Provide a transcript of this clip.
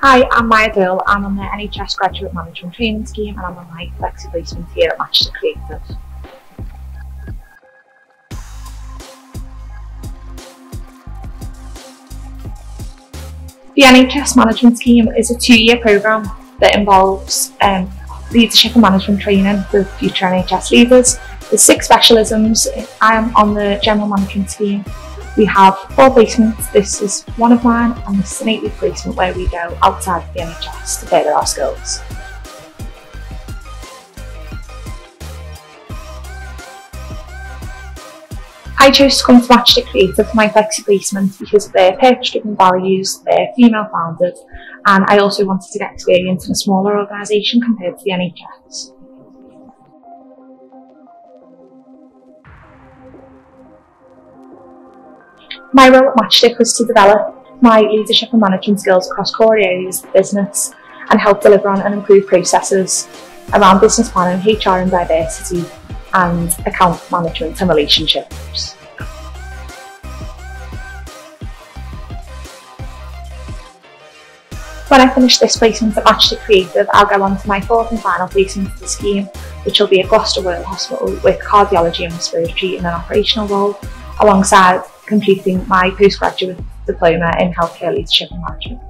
Hi, I'm Mia Dill. I'm on the NHS Graduate Management Training Scheme and I'm on my Flexi Placement here at Matchstick Creative. The NHS Management Scheme is a two-year programme that involves um, leadership and management training for future NHS leaders. There's six specialisms. I am on the General Management Scheme we have four placements. This is one of mine, and this is an eight-week placement where we go outside the NHS to further our skills. I chose to come to Matchstick Creative for my flexi placement because of their purpose-driven values, they're female-founded, and I also wanted to get experience in a smaller organisation compared to the NHS. My role at Matchstick was to develop my leadership and management skills across core areas of business and help deliver on and improve processes around business planning, HR and diversity, and account management and relationships. When I finish this placement at Matchstick Creative, I'll go on to my fourth and final placement of the scheme, which will be at Gloucester Royal Hospital with cardiology and respiratory in an operational role, alongside completing my postgraduate diploma in healthcare leadership and management.